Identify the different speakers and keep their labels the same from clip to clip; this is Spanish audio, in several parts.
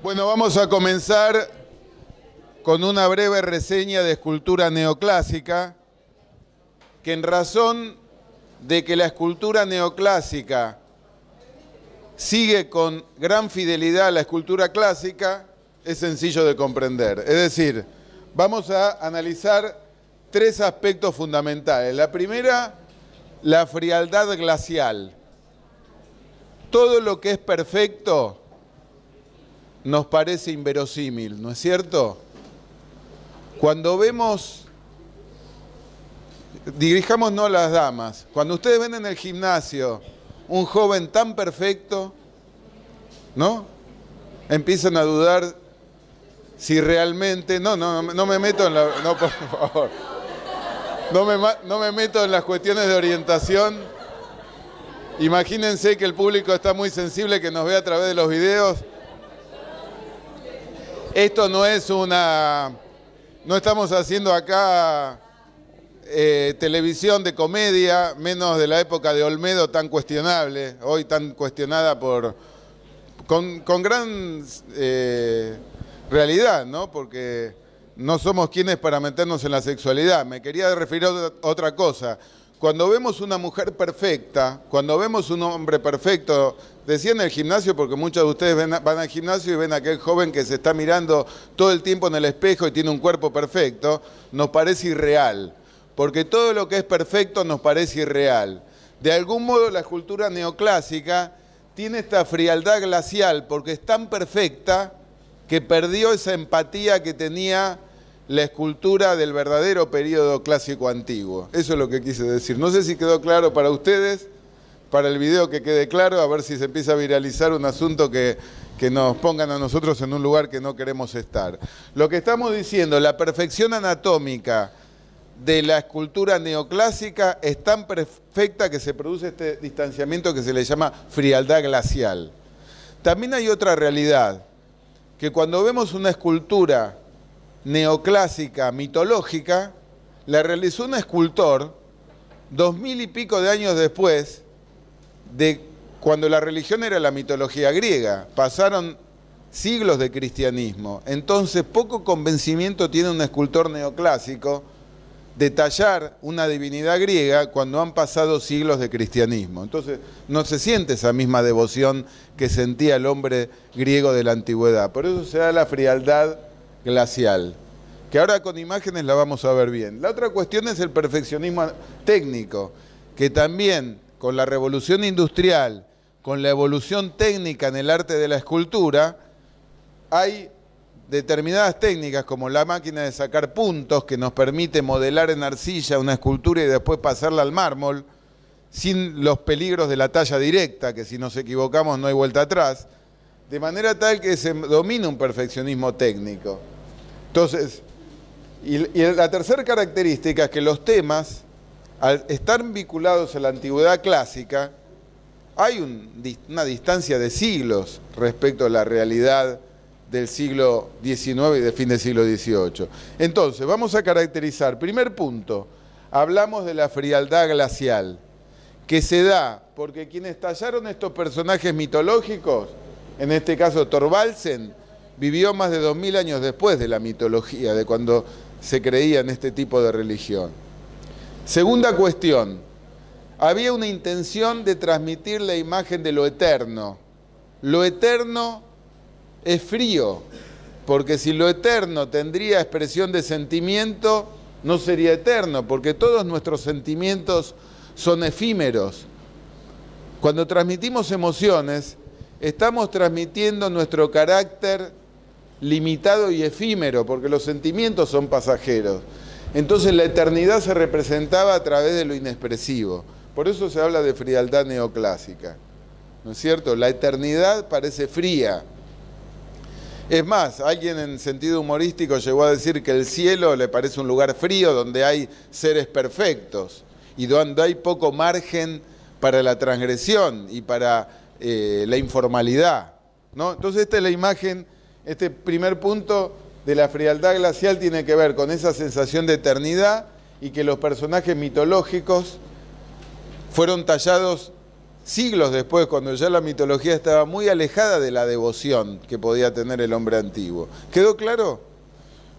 Speaker 1: Bueno, vamos a comenzar con una breve reseña de escultura neoclásica, que en razón de que la escultura neoclásica sigue con gran fidelidad a la escultura clásica, es sencillo de comprender. Es decir, vamos a analizar tres aspectos fundamentales. La primera, la frialdad glacial. Todo lo que es perfecto nos parece inverosímil, ¿no es cierto? Cuando vemos, dirijámonos a las damas, cuando ustedes ven en el gimnasio un joven tan perfecto, ¿no? Empiezan a dudar si realmente, no, no, no me meto en la, no, por favor, no me, no me meto en las cuestiones de orientación. Imagínense que el público está muy sensible, que nos ve a través de los videos esto no es una... No estamos haciendo acá eh, televisión de comedia, menos de la época de Olmedo tan cuestionable, hoy tan cuestionada por... con, gran eh, realidad, ¿no? Porque no somos quienes para meternos en la sexualidad. Me quería referir a otra cosa. Cuando vemos una mujer perfecta, cuando vemos un hombre perfecto, decía en el gimnasio, porque muchos de ustedes van al gimnasio y ven a aquel joven que se está mirando todo el tiempo en el espejo y tiene un cuerpo perfecto, nos parece irreal, porque todo lo que es perfecto nos parece irreal. De algún modo la escultura neoclásica tiene esta frialdad glacial porque es tan perfecta que perdió esa empatía que tenía la escultura del verdadero periodo clásico antiguo. Eso es lo que quise decir. No sé si quedó claro para ustedes, para el video que quede claro, a ver si se empieza a viralizar un asunto que, que nos pongan a nosotros en un lugar que no queremos estar. Lo que estamos diciendo, la perfección anatómica de la escultura neoclásica es tan perfecta que se produce este distanciamiento que se le llama frialdad glacial. También hay otra realidad, que cuando vemos una escultura neoclásica, mitológica, la realizó un escultor dos mil y pico de años después de cuando la religión era la mitología griega. Pasaron siglos de cristianismo. Entonces, poco convencimiento tiene un escultor neoclásico de tallar una divinidad griega cuando han pasado siglos de cristianismo. Entonces, no se siente esa misma devoción que sentía el hombre griego de la antigüedad. Por eso se da la frialdad glacial, que ahora con imágenes la vamos a ver bien. La otra cuestión es el perfeccionismo técnico, que también con la revolución industrial, con la evolución técnica en el arte de la escultura, hay determinadas técnicas como la máquina de sacar puntos que nos permite modelar en arcilla una escultura y después pasarla al mármol sin los peligros de la talla directa, que si nos equivocamos no hay vuelta atrás de manera tal que se domina un perfeccionismo técnico. Entonces, y, la tercera característica es que los temas, al estar vinculados a la antigüedad clásica, hay una distancia de siglos respecto a la realidad del siglo XIX y del fin del siglo XVIII. Entonces, vamos a caracterizar, primer punto, hablamos de la frialdad glacial, que se da porque quienes tallaron estos personajes mitológicos en este caso Thorvaldsen, vivió más de dos mil años después de la mitología, de cuando se creía en este tipo de religión. Segunda cuestión, había una intención de transmitir la imagen de lo eterno. Lo eterno es frío, porque si lo eterno tendría expresión de sentimiento, no sería eterno, porque todos nuestros sentimientos son efímeros. Cuando transmitimos emociones, estamos transmitiendo nuestro carácter limitado y efímero, porque los sentimientos son pasajeros. Entonces la eternidad se representaba a través de lo inexpresivo. Por eso se habla de frialdad neoclásica. ¿No es cierto? La eternidad parece fría. Es más, alguien en sentido humorístico llegó a decir que el cielo le parece un lugar frío donde hay seres perfectos y donde hay poco margen para la transgresión y para eh, la informalidad. ¿no? Entonces esta es la imagen, este primer punto de la frialdad glacial tiene que ver con esa sensación de eternidad y que los personajes mitológicos fueron tallados siglos después, cuando ya la mitología estaba muy alejada de la devoción que podía tener el hombre antiguo. ¿Quedó claro?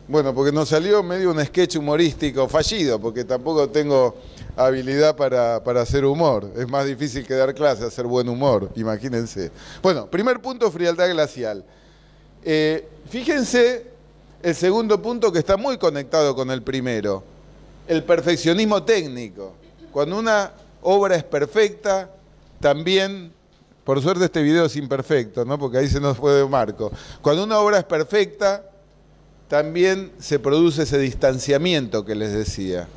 Speaker 1: Bueno, porque nos salió medio un sketch humorístico fallido, porque tampoco tengo habilidad para, hacer humor. Es más difícil que dar clase, hacer buen humor, imagínense. Bueno, primer punto, frialdad glacial. Eh, fíjense el segundo punto que está muy conectado con el primero, el perfeccionismo técnico. Cuando una obra es perfecta, también, por suerte este video es imperfecto, ¿no? porque ahí se nos fue de marco. Cuando una obra es perfecta, también se produce ese distanciamiento que les decía.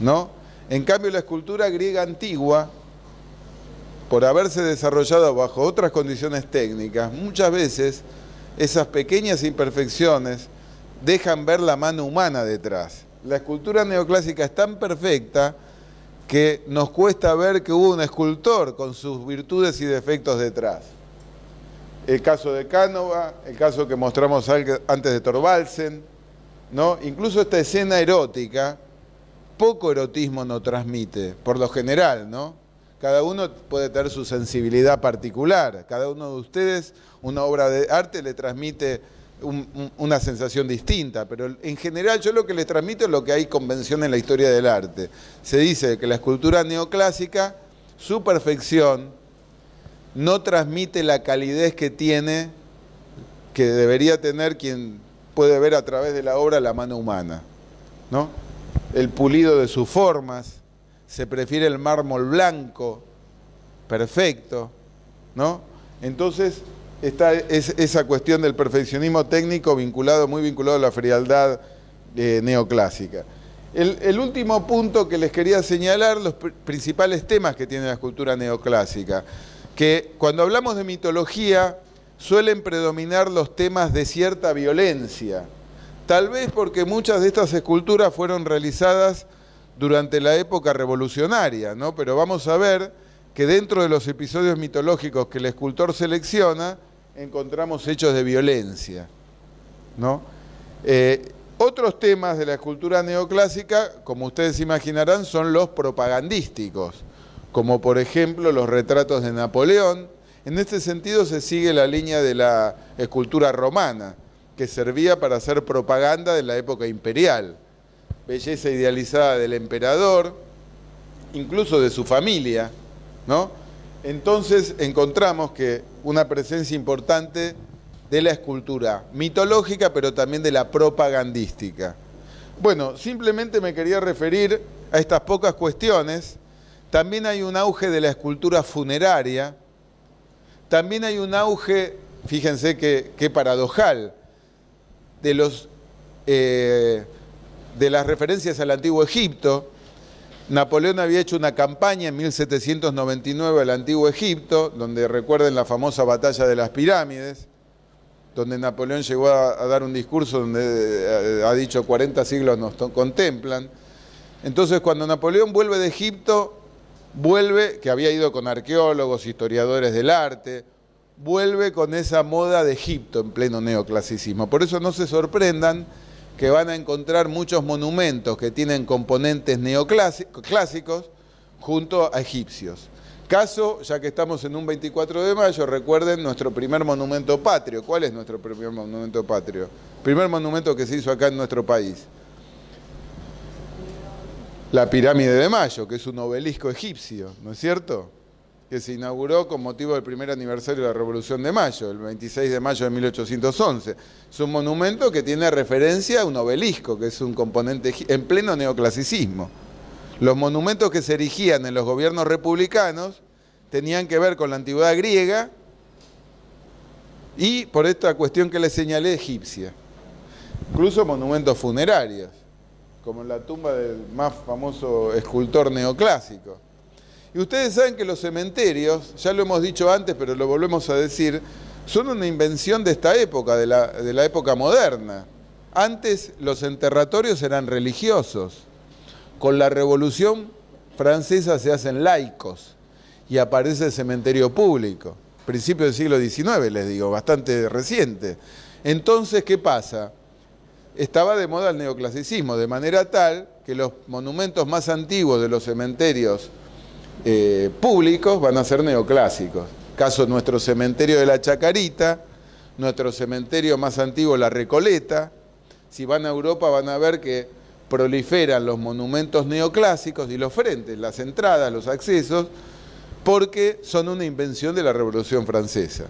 Speaker 1: ¿no? En cambio, la escultura griega antigua, por haberse desarrollado bajo otras condiciones técnicas, muchas veces esas pequeñas imperfecciones dejan ver la mano humana detrás. La escultura neoclásica es tan perfecta que nos cuesta ver que hubo un escultor con sus virtudes y defectos detrás. El caso de Cánova, el caso que mostramos antes de Thorvaldsen, ¿no? incluso esta escena erótica, poco erotismo no transmite, por lo general, ¿no? Cada uno puede tener su sensibilidad particular, cada uno de ustedes una obra de arte le transmite una sensación distinta, pero en general yo lo que les transmito es lo que hay convención en la historia del arte. Se dice que la escultura neoclásica, su perfección, no transmite la calidez que tiene, que debería tener quien puede ver a través de la obra la mano humana. ¿no? El pulido de sus formas, se prefiere el mármol blanco, perfecto, ¿no? Entonces, está esa cuestión del perfeccionismo técnico vinculado, muy vinculado a la frialdad eh, neoclásica. El, último punto que les quería señalar, los principales temas que tiene la escultura neoclásica, que cuando hablamos de mitología suelen predominar los temas de cierta violencia, tal vez porque muchas de estas esculturas fueron realizadas durante la época revolucionaria, ¿no? pero vamos a ver que dentro de los episodios mitológicos que el escultor selecciona, encontramos hechos de violencia. ¿no? Eh, otros temas de la escultura neoclásica, como ustedes imaginarán, son los propagandísticos, como por ejemplo los retratos de Napoleón. En este sentido se sigue la línea de la escultura romana, que servía para hacer propaganda de la época imperial. Belleza idealizada del emperador, incluso de su familia, ¿no? entonces encontramos que una presencia importante de la escultura mitológica, pero también de la propagandística. Bueno, simplemente me quería referir a estas pocas cuestiones. También hay un auge de la escultura funeraria. También hay un auge, fíjense qué paradojal, de, los, eh, de las referencias al antiguo Egipto. Napoleón había hecho una campaña en 1799 al Antiguo Egipto, donde recuerden la famosa batalla de las pirámides, donde Napoleón llegó a, dar un discurso donde eh, ha dicho 40 siglos nos contemplan. Entonces cuando Napoleón vuelve de Egipto, vuelve, que había ido con arqueólogos, historiadores del arte, vuelve con esa moda de Egipto en pleno neoclasicismo. Por eso no se sorprendan que van a encontrar muchos monumentos que tienen componentes neoclásicos junto a egipcios. Caso, ya que estamos en un 24 de mayo, recuerden nuestro primer monumento patrio. ¿Cuál es nuestro primer monumento patrio? Primer monumento que se hizo acá en nuestro país. La pirámide de Mayo, que es un obelisco egipcio, ¿no es cierto? Que se inauguró con motivo del primer aniversario de la Revolución de Mayo, el 26 de mayo de 1811. Es un monumento que tiene referencia a un obelisco, que es un componente en pleno neoclasicismo. Los monumentos que se erigían en los gobiernos republicanos tenían que ver con la antigüedad griega y por esta cuestión que les señalé egipcia. Incluso monumentos funerarios, como la tumba del más famoso escultor neoclásico. Y ustedes saben que los cementerios, ya lo hemos dicho antes, pero lo volvemos a decir, son una invención de esta época, de la, época moderna. Antes los enterratorios eran religiosos. Con la Revolución Francesa se hacen laicos y aparece el cementerio público. Principio del siglo XIX, les digo, bastante reciente. Entonces, ¿qué pasa? Estaba de moda el neoclasicismo, de manera tal que los monumentos más antiguos de los cementerios eh, públicos van a ser neoclásicos. Caso nuestro cementerio de la Chacarita, nuestro cementerio más antiguo, la Recoleta. Si van a Europa van a ver que proliferan los monumentos neoclásicos y los frentes, las entradas, los accesos, porque son una invención de la Revolución Francesa.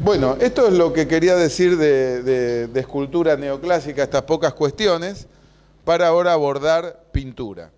Speaker 1: Bueno, esto es lo que quería decir de, escultura neoclásica, estas pocas cuestiones, para ahora abordar pintura.